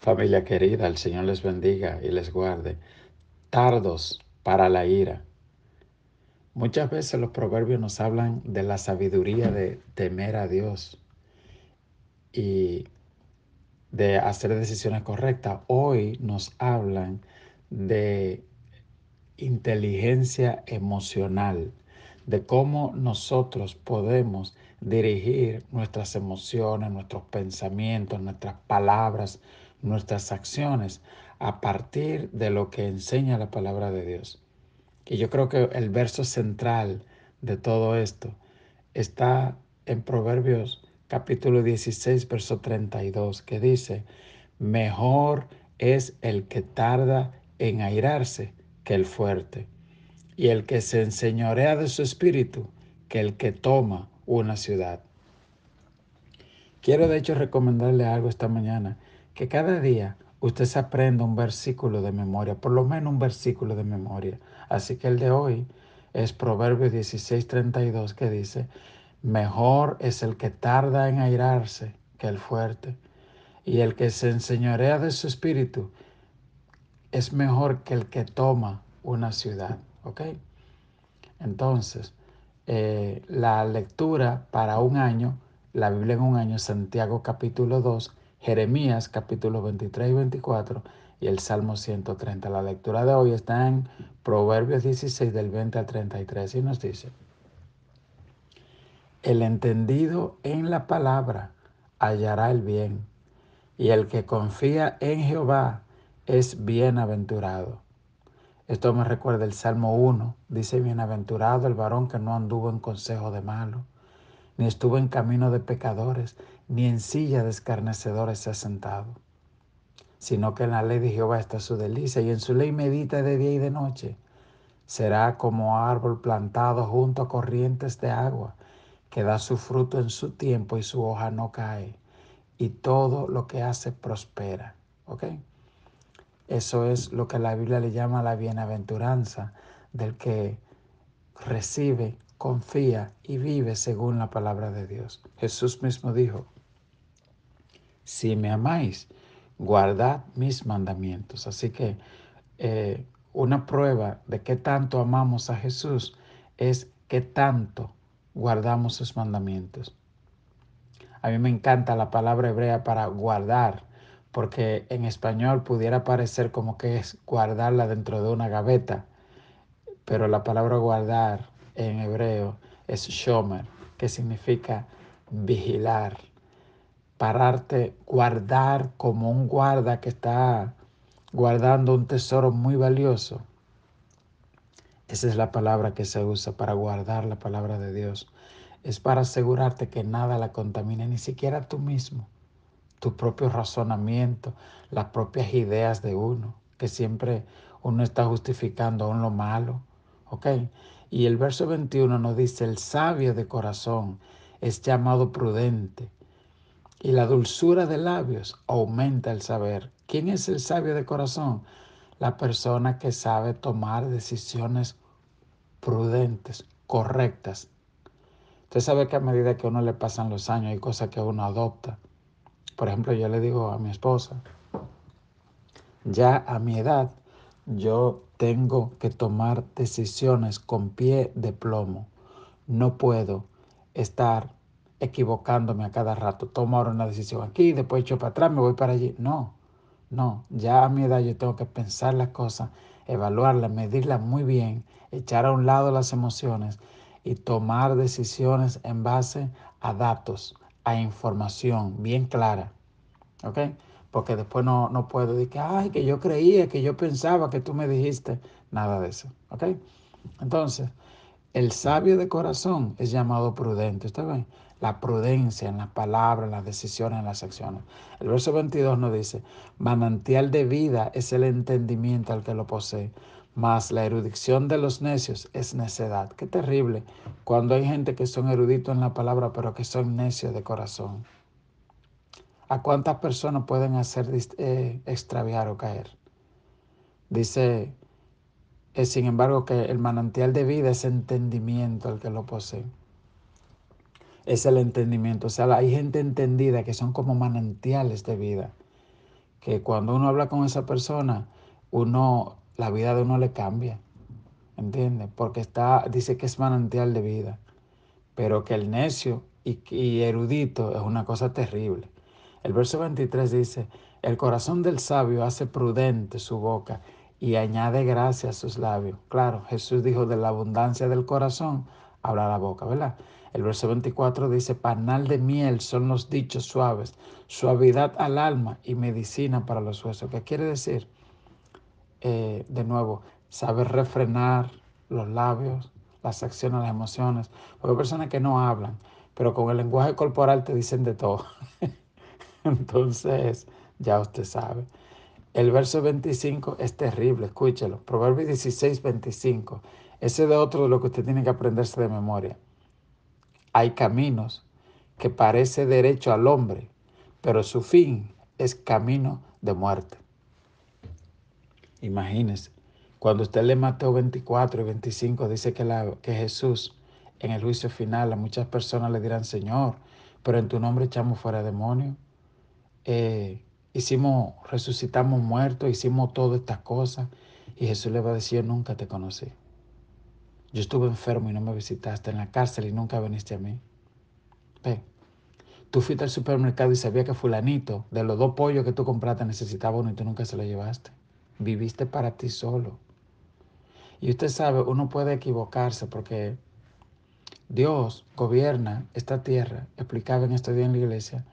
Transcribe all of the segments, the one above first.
Familia querida, el Señor les bendiga y les guarde. Tardos para la ira. Muchas veces los proverbios nos hablan de la sabiduría de temer a Dios y de hacer decisiones correctas. Hoy nos hablan de inteligencia emocional, de cómo nosotros podemos dirigir nuestras emociones, nuestros pensamientos, nuestras palabras, nuestras acciones a partir de lo que enseña la palabra de Dios. Y yo creo que el verso central de todo esto está en Proverbios capítulo 16, verso 32, que dice, mejor es el que tarda en airarse que el fuerte, y el que se enseñorea de su espíritu que el que toma una ciudad. Quiero de hecho recomendarle algo esta mañana, que cada día usted se aprenda un versículo de memoria, por lo menos un versículo de memoria. Así que el de hoy es Proverbios 16:32 que dice, mejor es el que tarda en airarse que el fuerte, y el que se enseñorea de su espíritu es mejor que el que toma una ciudad. ¿Ok? Entonces, eh, la lectura para un año, la Biblia en un año, Santiago capítulo 2, Jeremías capítulo 23 y 24 y el Salmo 130. La lectura de hoy está en Proverbios 16 del 20 al 33 y nos dice, el entendido en la palabra hallará el bien y el que confía en Jehová es bienaventurado. Esto me recuerda el Salmo 1. Dice, bienaventurado el varón que no anduvo en consejo de malo, ni estuvo en camino de pecadores, ni en silla de escarnecedores se ha sentado, sino que en la ley de Jehová está su delicia, y en su ley medita de día y de noche. Será como árbol plantado junto a corrientes de agua, que da su fruto en su tiempo y su hoja no cae, y todo lo que hace prospera. Eso es lo que la Biblia le llama la bienaventuranza del que recibe, confía y vive según la palabra de Dios. Jesús mismo dijo, si me amáis, guardad mis mandamientos. Así que eh, una prueba de qué tanto amamos a Jesús es qué tanto guardamos sus mandamientos. A mí me encanta la palabra hebrea para guardar porque en español pudiera parecer como que es guardarla dentro de una gaveta, pero la palabra guardar en hebreo es shomer, que significa vigilar, pararte, guardar como un guarda que está guardando un tesoro muy valioso. Esa es la palabra que se usa para guardar la palabra de Dios. Es para asegurarte que nada la contamine, ni siquiera tú mismo tu propio razonamiento, las propias ideas de uno, que siempre uno está justificando aún lo malo. ¿Ok? Y el verso 21 nos dice, el sabio de corazón es llamado prudente y la dulzura de labios aumenta el saber. ¿Quién es el sabio de corazón? La persona que sabe tomar decisiones prudentes, correctas. Usted sabe que a medida que a uno le pasan los años hay cosas que uno adopta por ejemplo, yo le digo a mi esposa, ya a mi edad yo tengo que tomar decisiones con pie de plomo. No puedo estar equivocándome a cada rato. Tomo ahora una decisión aquí, después echo para atrás, me voy para allí. No, no, ya a mi edad yo tengo que pensar las cosas, evaluarlas, medirlas muy bien, echar a un lado las emociones y tomar decisiones en base a datos, a información bien clara. ¿Ok? Porque después no, no puedo decir que, ay, que yo creía, que yo pensaba, que tú me dijiste. Nada de eso. ¿Ok? Entonces, el sabio de corazón es llamado prudente. ¿Usted ve? La prudencia en las palabras, en las decisiones, en las acciones. El verso 22 nos dice, manantial de vida es el entendimiento al que lo posee, mas la erudición de los necios es necedad. Qué terrible cuando hay gente que son eruditos en la palabra, pero que son necios de corazón. ¿A cuántas personas pueden hacer eh, extraviar o caer? Dice, sin embargo, que el manantial de vida es entendimiento el que lo posee. Es el entendimiento. O sea, hay gente entendida que son como manantiales de vida, que cuando uno habla con esa persona, uno, la vida de uno le cambia. ¿Entiendes? Porque está, dice que es manantial de vida. Pero que el necio y, y erudito es una cosa terrible. El verso 23 dice, el corazón del sabio hace prudente su boca y añade gracia a sus labios. Claro, Jesús dijo de la abundancia del corazón, habla la boca, ¿verdad? El verso 24 dice, panal de miel son los dichos suaves, suavidad al alma y medicina para los huesos. ¿Qué quiere decir? Eh, de nuevo, saber refrenar los labios, las acciones, las emociones. Porque hay personas que no hablan, pero con el lenguaje corporal te dicen de todo. Entonces, ya usted sabe. El verso 25 es terrible, escúchelo. Proverbio 16, 25. Ese de otro de lo que usted tiene que aprenderse de memoria. Hay caminos que parece derecho al hombre, pero su fin es camino de muerte. Imagínese, cuando usted lee Mateo 24 y 25, dice que, la, que Jesús en el juicio final a muchas personas le dirán, Señor, pero en tu nombre echamos fuera demonios. Eh, hicimos, resucitamos muertos, hicimos todas estas cosas. Y Jesús le va a decir, nunca te conocí. Yo estuve enfermo y no me visitaste en la cárcel y nunca viniste a mí. Ve, tú fuiste al supermercado y sabías que fulanito, de los dos pollos que tú compraste, necesitaba uno y tú nunca se lo llevaste. Viviste para ti solo. Y usted sabe, uno puede equivocarse porque Dios gobierna esta tierra, explicaba en este día en la iglesia,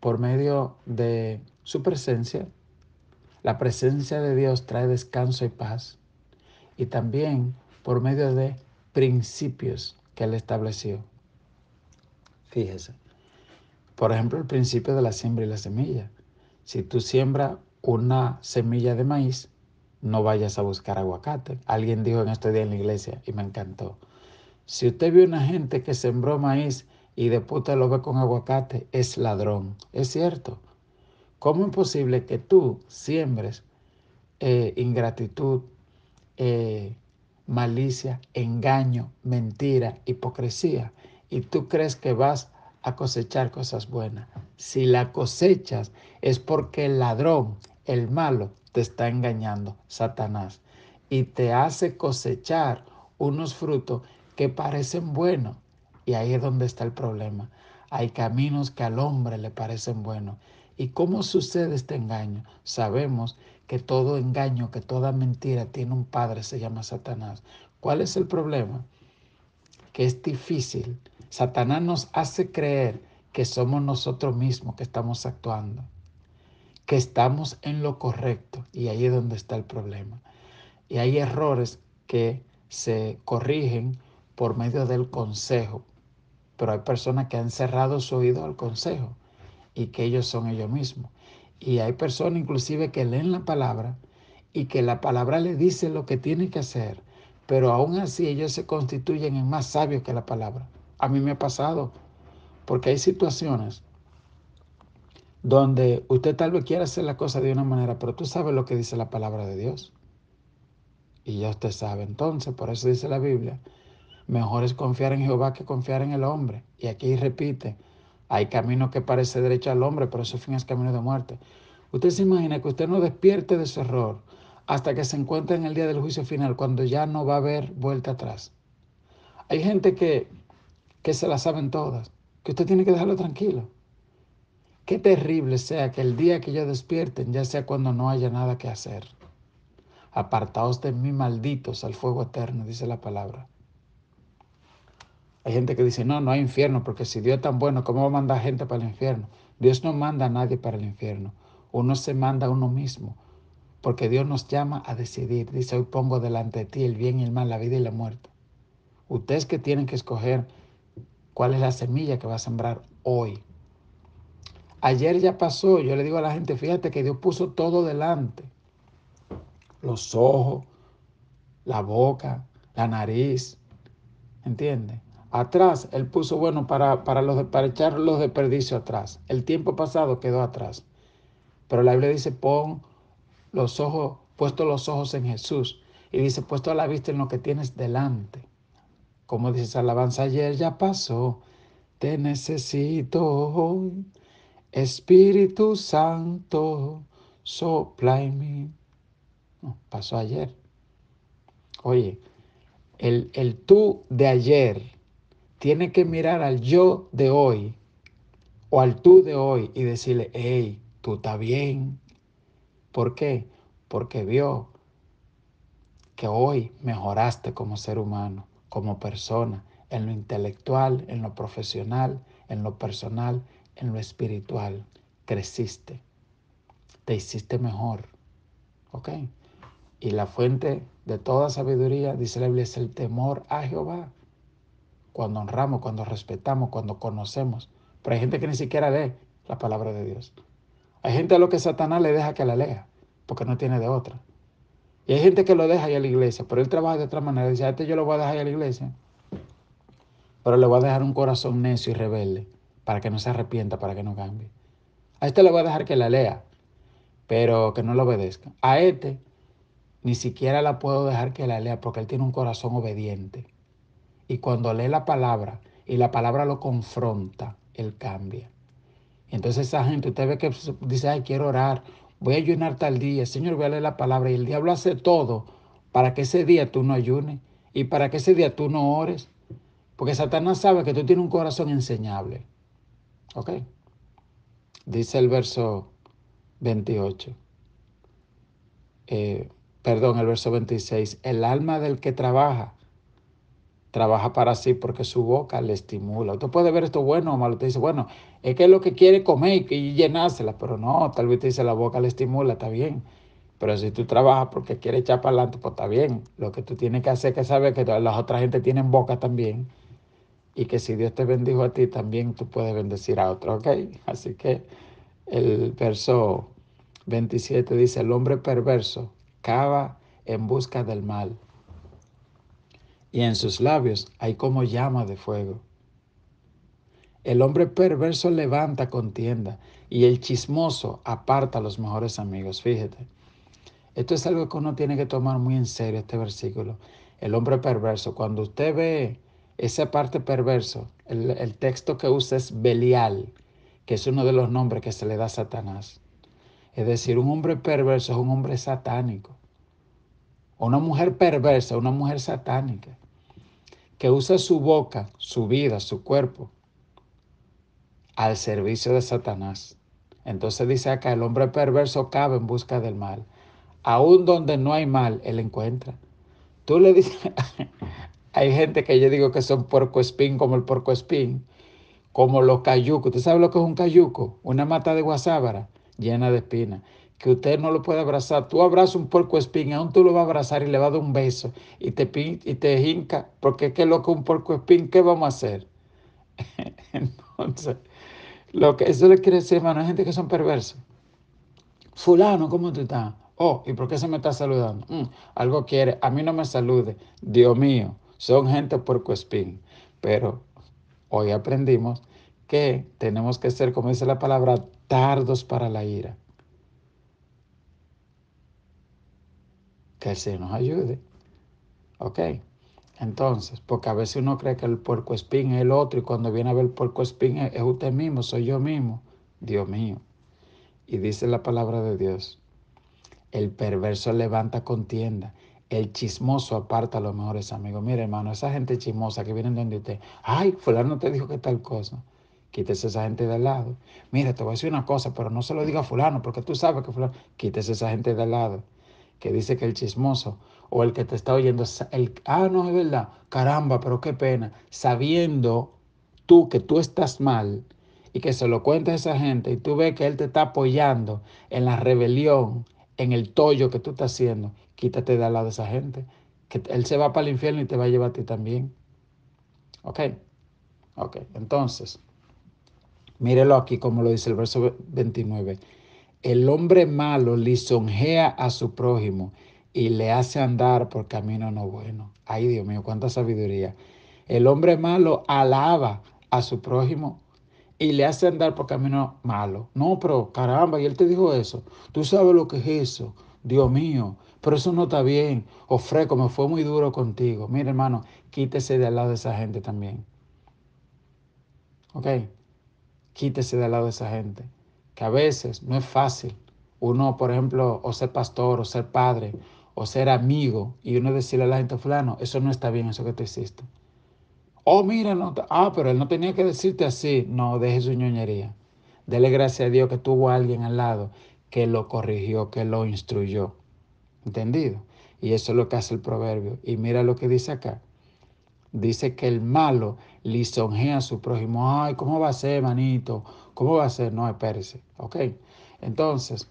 por medio de su presencia. La presencia de Dios trae descanso y paz. Y también por medio de principios que Él estableció. Fíjese. Por ejemplo, el principio de la siembra y la semilla. Si tú siembras una semilla de maíz, no vayas a buscar aguacate. Alguien dijo en este día en la iglesia y me encantó. Si usted vio una gente que sembró maíz y de puta lo ve con aguacate, es ladrón. Es cierto. ¿Cómo es posible que tú siembres eh, ingratitud, eh, malicia, engaño, mentira, hipocresía, y tú crees que vas a cosechar cosas buenas. Si la cosechas es porque el ladrón, el malo, te está engañando, Satanás, y te hace cosechar unos frutos que parecen buenos. Y ahí es donde está el problema. Hay caminos que al hombre le parecen buenos. ¿Y cómo sucede este engaño? Sabemos que todo engaño, que toda mentira tiene un padre, se llama Satanás. ¿Cuál es el problema? Que es difícil. Satanás nos hace creer que somos nosotros mismos que estamos actuando, que estamos en lo correcto y ahí es donde está el problema. Y hay errores que se corrigen por medio del consejo, pero hay personas que han cerrado su oído al consejo y que ellos son ellos mismos. Y hay personas inclusive que leen la palabra y que la palabra le dice lo que tiene que hacer, pero aún así ellos se constituyen en más sabios que la palabra. A mí me ha pasado, porque hay situaciones donde usted tal vez quiera hacer la cosa de una manera, pero tú sabes lo que dice la palabra de Dios. Y ya usted sabe. Entonces, por eso dice la Biblia, mejor es confiar en Jehová que confiar en el hombre. Y aquí repite, hay camino que parece derecho al hombre, pero su fin es camino de muerte. Usted se imagina que usted no despierte de su error hasta que se encuentre en el día del juicio final, cuando ya no va a haber vuelta atrás. Hay gente que, que se la saben todas, que usted tiene que dejarlo tranquilo. Qué terrible sea que el día que ellos despierten, ya sea cuando no haya nada que hacer. Apartaos de mí, malditos, al fuego eterno, dice la palabra. Hay gente que dice, no, no hay infierno, porque si Dios es tan bueno, ¿cómo va a mandar gente para el infierno? Dios no manda a nadie para el infierno. Uno se manda a uno mismo, porque Dios nos llama a decidir. Dice, hoy pongo delante de ti el bien y el mal, la vida y la muerte. Ustedes que tienen que escoger cuál es la semilla que va a sembrar hoy. Ayer ya pasó, yo le digo a la gente, fíjate que Dios puso todo delante. Los ojos, la boca, la nariz, ¿entiendes? Atrás, Él puso, bueno, para, para, los, para echar los desperdicios atrás. El tiempo pasado quedó atrás. Pero la Biblia dice, pon los ojos, puesto los ojos en Jesús. Y dice, puesto a la vista en lo que tienes delante. Como dice esa alabanza, ayer ya pasó. Te necesito Espíritu Santo. Me. No, pasó ayer. Oye, el, el tú de ayer tiene que mirar al yo de hoy o al tú de hoy y decirle, hey, tú estás bien. ¿Por qué? Porque vio que hoy mejoraste como ser humano, como persona, en lo intelectual, en lo profesional, en lo personal, en lo espiritual. Creciste, te hiciste mejor. ¿Ok? Y la fuente de toda sabiduría, dice la Biblia, es el temor a Jehová. Cuando honramos, cuando respetamos, cuando conocemos. Pero hay gente que ni siquiera lee la palabra de Dios. Hay gente a lo que Satanás le deja que la lea, porque no tiene de otra. Y hay gente que lo deja ahí a la iglesia, pero él trabaja de otra manera. Dice, a este yo lo voy a dejar ahí a la iglesia, pero le voy a dejar un corazón necio y rebelde para que no se arrepienta, para que no cambie. A este le voy a dejar que la lea, pero que no lo obedezca. A este ni siquiera la puedo dejar que la lea porque él tiene un corazón obediente. Y cuando lee la palabra y la palabra lo confronta, él cambia. Entonces esa gente, usted ve que dice, ay, quiero orar, voy a ayunar tal día, Señor, voy a leer la palabra. Y el diablo hace todo para que ese día tú no ayunes y para que ese día tú no ores. Porque Satanás sabe que tú tienes un corazón enseñable. ¿Ok? Dice el verso 28. Eh, perdón, el verso 26. El alma del que trabaja trabaja para sí porque su boca le estimula. Usted puede ver esto bueno o malo. Usted dice, bueno, es que es lo que quiere comer y llenársela, pero no, tal vez te dice la boca le estimula, está bien. Pero si tú trabajas porque quieres echar para adelante, pues está bien. Lo que tú tienes que hacer es que saber que las otras gente tienen boca también y que si Dios te bendijo a ti, también tú puedes bendecir a otro. Así que el verso 27 dice, el hombre perverso cava en busca del mal y en sus labios hay como llama de fuego. El hombre perverso levanta contienda y el chismoso aparta a los mejores amigos. Fíjate, esto es algo que uno tiene que tomar muy en serio, este versículo. El hombre perverso, cuando usted ve esa parte perverso, el, el texto que usa es Belial, que es uno de los nombres que se le da a Satanás. Es decir, un hombre perverso es un hombre satánico. Una mujer perversa, una mujer satánica, que usa su boca, su vida, su cuerpo, al servicio de Satanás. Entonces dice acá, el hombre perverso cabe en busca del mal. Aún donde no hay mal, él encuentra. Tú le dices, hay gente que yo digo que son puerco espín como el puerco espín, como los cayucos. ¿Usted sabe lo que es un cayuco? Una mata de guasábara llena de espinas que usted no lo puede abrazar. Tú abrazas un puerco espín, aún tú lo vas a abrazar y le vas a dar un beso y te, y te hinca, porque es que lo que un puerco espín, ¿qué vamos a hacer? Entonces, lo que eso le quiere decir, hermano, hay gente que son perversos. Fulano, ¿cómo tú estás? Oh, ¿y por qué se me está saludando? Mm, algo quiere, a mí no me salude. Dios mío, son gente puerco espín. Pero hoy aprendimos que tenemos que ser, como dice la palabra, tardos para la ira. Que se nos ayude. ¿Ok? Entonces, porque a veces uno cree que el puerco espín es el otro y cuando viene a ver el puerco espín es, usted mismo, soy yo mismo. Dios mío. Y dice la palabra de Dios, el perverso levanta contienda, el chismoso aparta a los mejores amigos. Mire, hermano, esa gente chismosa que viene donde usted, ay, fulano te dijo que tal cosa. Quítese esa gente de al lado. Mire, te voy a decir una cosa, pero no se lo diga a fulano, porque tú sabes que fulano, quítese esa gente de al lado que dice que el chismoso o el que te está oyendo, el, ah, no es verdad, caramba, pero qué pena, sabiendo tú que tú estás mal y que se lo cuentes a esa gente y tú ves que él te está apoyando en la rebelión, en el tollo que tú estás haciendo, quítate de al lado de esa gente, que él se va para el infierno y te va a llevar a ti también. ¿Ok? Ok, entonces, mírelo aquí como lo dice el verso 29. El hombre malo lisonjea a su prójimo y le hace andar por camino no bueno. Ay, Dios mío, cuánta sabiduría. El hombre malo alaba a su prójimo y le hace andar por camino malo. No, pero caramba, y él te dijo eso. Tú sabes lo que es eso. Dios mío, pero eso no está bien. Ofreco, me fue muy duro contigo. Mire, hermano, quítese de al lado de esa gente también. ¿Ok? Quítese de al lado de esa gente que a veces no es fácil uno, por ejemplo, o ser pastor, o ser padre, o ser amigo, y uno decirle a la gente, fulano, eso no está bien, eso que tú hiciste. Oh, mira, no, ah, pero él no tenía que decirte así. No, deje su ñoñería. Dele gracias a Dios que tuvo a alguien al lado que lo corrigió, que lo instruyó. ¿Entendido? Y eso es lo que hace el proverbio. Y mira lo que dice acá. Dice que el malo lisonjea a su prójimo. Ay, ¿cómo va a ser, manito? ¿Cómo va a ser? No, espérese. ¿Ok? Entonces,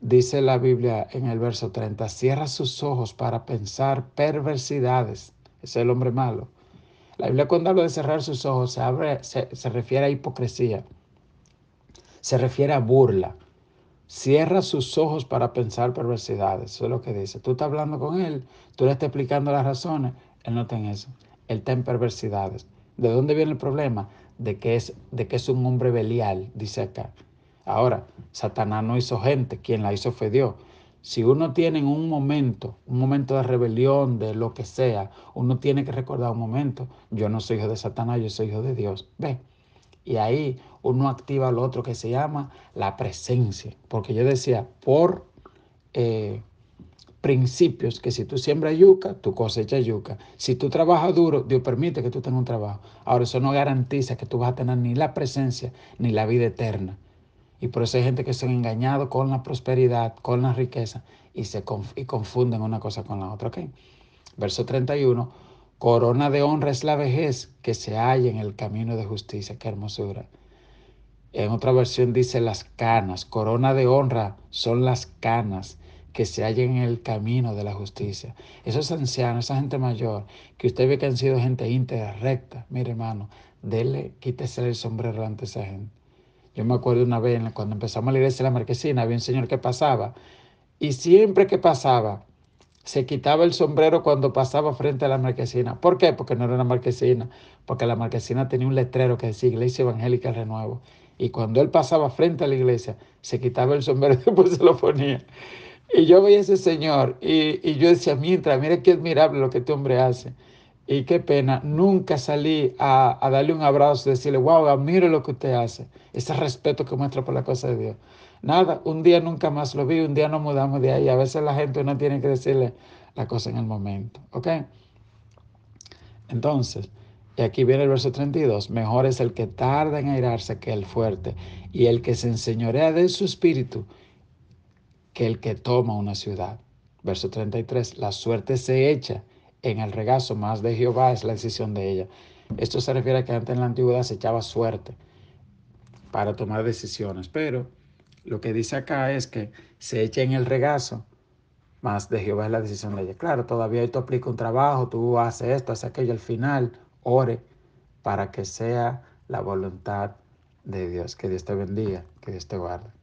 dice la Biblia en el verso 30, cierra sus ojos para pensar perversidades. es el hombre malo. La Biblia cuando habla de cerrar sus ojos se, abre, se, se refiere a hipocresía, se refiere a burla. Cierra sus ojos para pensar perversidades. Eso es lo que dice. Tú estás hablando con él, tú le estás explicando las razones. Él no en eso. Él está en perversidades. ¿De dónde viene el problema? De que es, de que es un hombre belial, dice acá. Ahora, Satanás no hizo gente, quien la hizo fue Dios. Si uno tiene en un momento, un momento de rebelión, de lo que sea, uno tiene que recordar un momento, yo no soy hijo de Satanás, yo soy hijo de Dios. Ve. Y ahí uno activa lo otro que se llama la presencia. Porque yo decía, por eh, principios, que si tú siembras yuca, tú cosechas yuca. Si tú trabajas duro, Dios permite que tú tengas un trabajo. Ahora, eso no garantiza que tú vas a tener ni la presencia ni la vida eterna. Y por eso hay gente que se ha engañado con la prosperidad, con la riqueza y, se y confunden una cosa con la otra. ¿okay? Verso 31, corona de honra es la vejez que se halla en el camino de justicia. Qué hermosura. En otra versión dice las canas. Corona de honra son las canas que se hallan en el camino de la justicia. Esos ancianos, esa gente mayor, que usted ve que han sido gente íntegra, recta, mire hermano, dele, quítese el sombrero ante esa gente. Yo me acuerdo una vez cuando empezamos la iglesia de la marquesina, había un señor que pasaba y siempre que pasaba se quitaba el sombrero cuando pasaba frente a la marquesina. ¿Por qué? Porque no era una marquesina, porque la marquesina tenía un letrero que decía Iglesia Evangélica Renuevo. Y cuando él pasaba frente a la iglesia, se quitaba el sombrero y después se lo ponía. Y yo veía a ese señor y, y yo decía, mientras, mira qué admirable lo que este hombre hace. Y qué pena, nunca salí a, a darle un abrazo y decirle, wow, admiro lo que usted hace. Ese respeto que muestra por la cosa de Dios. Nada, un día nunca más lo vi, un día nos mudamos de ahí. A veces la gente no tiene que decirle la cosa en el momento. ¿Ok? Entonces, y aquí viene el verso 32, mejor es el que tarda en airarse que el fuerte, y el que se enseñorea de su espíritu que el que toma una ciudad. Verso 33, la suerte se echa en el regazo, más de Jehová es la decisión de ella. Esto se refiere a que antes en la antigüedad se echaba suerte para tomar decisiones, pero lo que dice acá es que se echa en el regazo, más de Jehová es la decisión de ella. Claro, todavía tú aplicas un trabajo, tú haces esto, haces aquello, al final ore para que sea la voluntad de Dios. Que Dios te bendiga, que Dios te guarde.